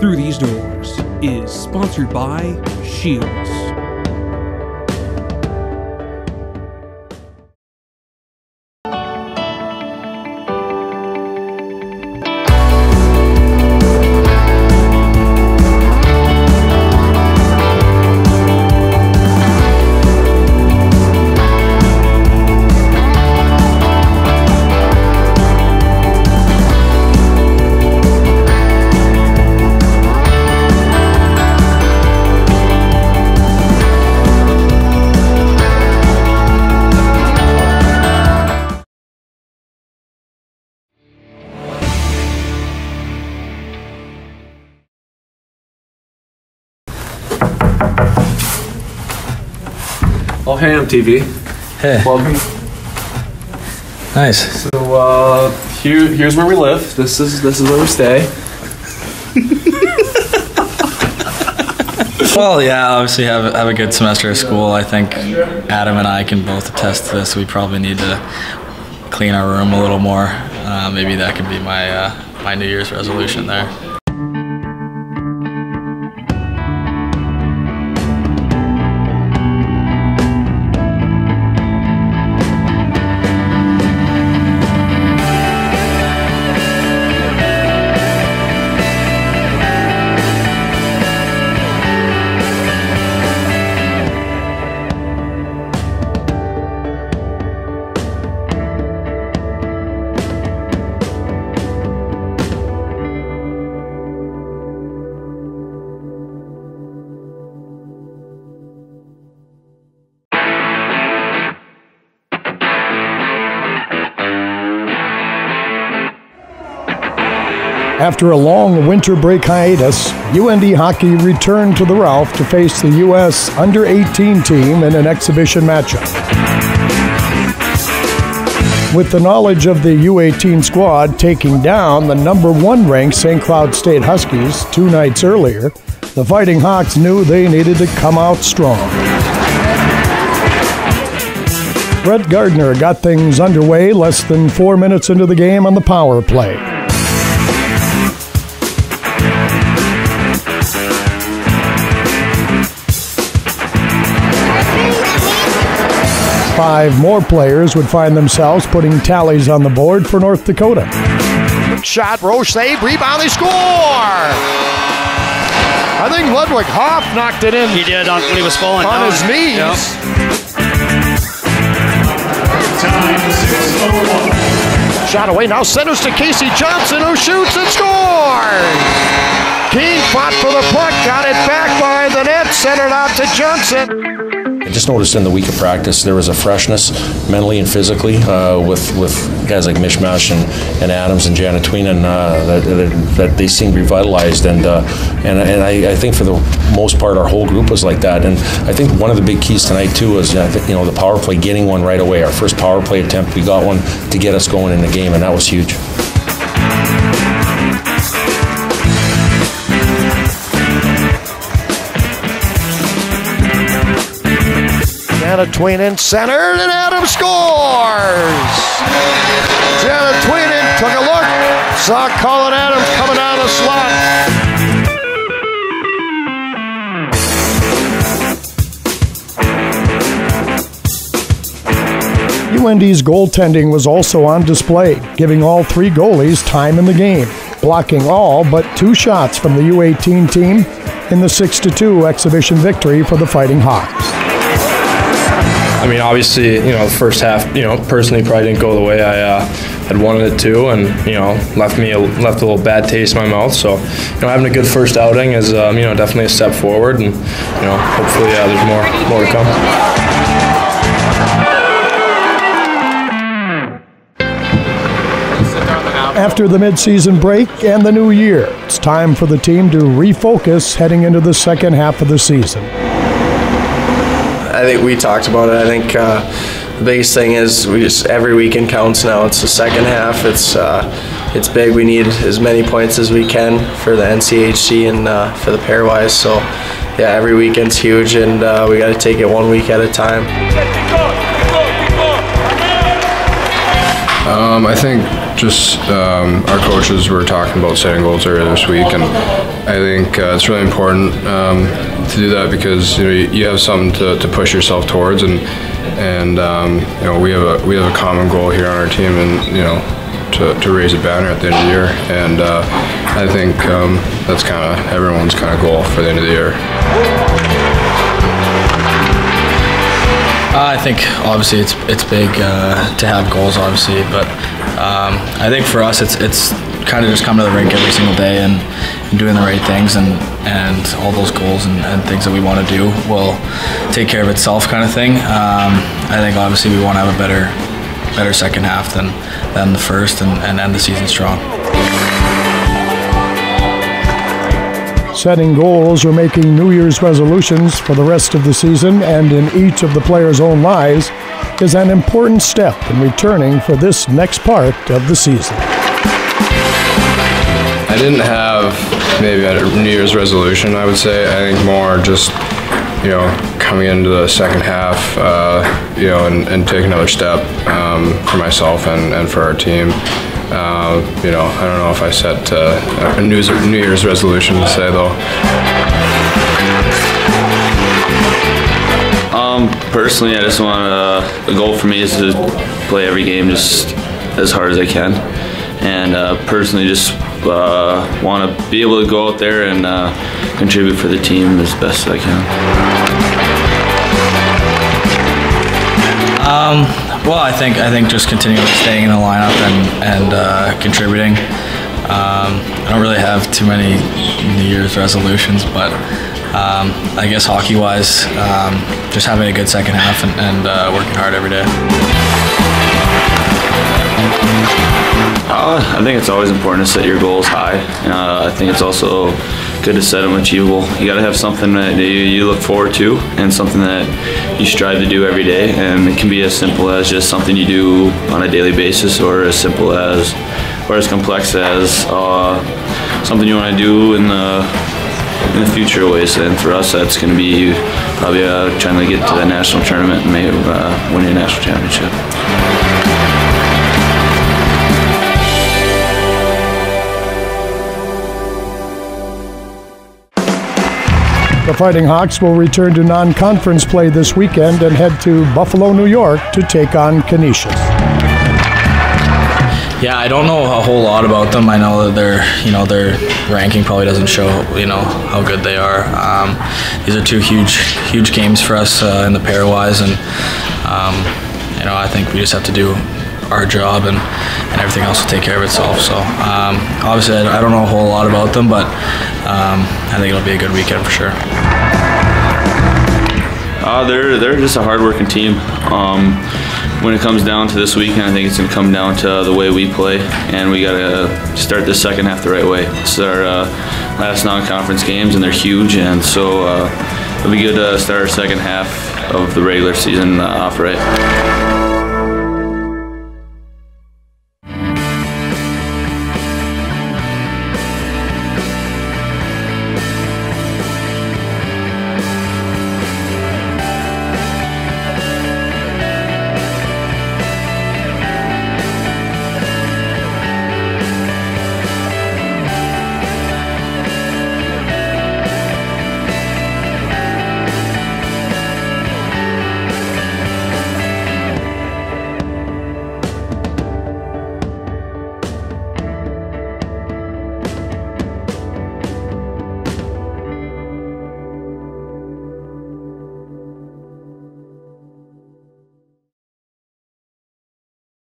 Through These Doors is sponsored by Shields. Oh, hey, MTV. Hey, Welcome. nice. So, uh, here, here's where we live. This is this is where we stay. Well, yeah, obviously have have a good semester of school. I think Adam and I can both attest to this. We probably need to clean our room a little more. Uh, maybe that could be my uh, my New Year's resolution there. After a long winter break hiatus, UND hockey returned to the Ralph to face the U.S. under 18 team in an exhibition matchup. With the knowledge of the U18 squad taking down the number one ranked St. Cloud State Huskies two nights earlier, the Fighting Hawks knew they needed to come out strong. Rhett Gardner got things underway less than four minutes into the game on the power play. Five more players would find themselves putting tallies on the board for North Dakota. Shot, Roche save, rebound, they score! I think Ludvig Hoff knocked it in He did on, when he was falling on down. his knees. Yep. Oh Shot away, now centers to Casey Johnson who shoots and scores! Keane fought for the puck, got it back by the net, centered out to Johnson. I just noticed in the week of practice there was a freshness mentally and physically uh, with with guys like Mismash and, and Adams and Janet Tweenan uh, that, that, that they seemed revitalized and uh, and, and I, I think for the most part our whole group was like that and I think one of the big keys tonight too was think, you know the power play getting one right away our first power play attempt we got one to get us going in the game and that was huge. Janet Tweenan centered and Adam scores! Janet Tweenan took a look, saw Collin Adams coming out of the slot. UND's goaltending was also on display, giving all three goalies time in the game, blocking all but two shots from the U18 team in the 6 2 exhibition victory for the Fighting Hawks. I mean, obviously, you know, the first half, you know, personally probably didn't go the way I uh, had wanted it to, and you know, left me a, left a little bad taste in my mouth. So, you know, having a good first outing is, um, you know, definitely a step forward, and you know, hopefully, uh, there's more more to come. After the midseason break and the new year, it's time for the team to refocus heading into the second half of the season. I think we talked about it. I think uh, the biggest thing is we just every weekend counts now. It's the second half. It's uh, it's big. We need as many points as we can for the NCHC and uh, for the pairwise. So yeah, every weekend's huge, and uh, we got to take it one week at a time. Um, I think just um, our coaches were talking about setting goals earlier this week, and I think uh, it's really important um, to do that because you know you, have something to, to push yourself towards, and and um, you know we have a we have a common goal here on our team, and you know to, to raise a banner at the end of the year, and uh, I think um, that's kind of everyone's kind of goal for the end of the year. I think obviously it's it's big uh, to have goals, obviously, but um, I think for us it's it's kind of just coming to the rink every single day and doing the right things and and all those goals and, and things that we want to do will take care of itself, kind of thing. Um, I think obviously we want to have a better better second half than than the first and, and end the season strong. Setting goals or making New Year's resolutions for the rest of the season and in each of the players' own lives is an important step in returning for this next part of the season. I didn't have maybe a New Year's resolution, I would say. I think more just, you know, coming into the second half, uh, you know, and, and take another step um, for myself and, and for our team. Uh, you know, I don't know if I set uh, a New Year's resolution to say though. Um, personally, I just want uh, the goal for me is to play every game just as hard as I can, and uh, personally just uh, want to be able to go out there and uh, contribute for the team as best I can. Um, well, I think I think just continuing staying in the lineup and and uh, contributing. Um, I don't really have too many New Year's resolutions, but um, I guess hockey-wise, um, just having a good second half and, and uh, working hard every day. Uh, I think it's always important to set your goals high. Uh, I think it's also good to set them achievable. You got to have something that you, you, look forward to and something that you strive to do every day. And it can be as simple as just something you do on a daily basis, or as simple as, or as complex as uh, something you want to do in the in the future ways. And for us, that's going to be probably uh, trying to get to the national tournament and maybe uh, win a national championship. The Fighting Hawks will return to non conference play this weekend and head to Buffalo, New York to take on Canisius. Yeah, I don't know a whole lot about them. I know that their, you know, their ranking probably doesn't show, you know, how good they are. Um, these are two huge, huge games for us uh, in the pairwise, and um, you know, I think we just have to do our job, and, and everything else will take care of itself. So um, obviously, I don't know a whole lot about them, but um, I think it'll be a good weekend for sure. Uh, they're they're just a hardworking team. Um, when it comes down to this weekend, I think it's going to come down to the way we play, and we got to start the second half the right way. It's our uh, last non-conference games, and they're huge, and so uh, it'll be good to start our second half of the regular season uh, off right.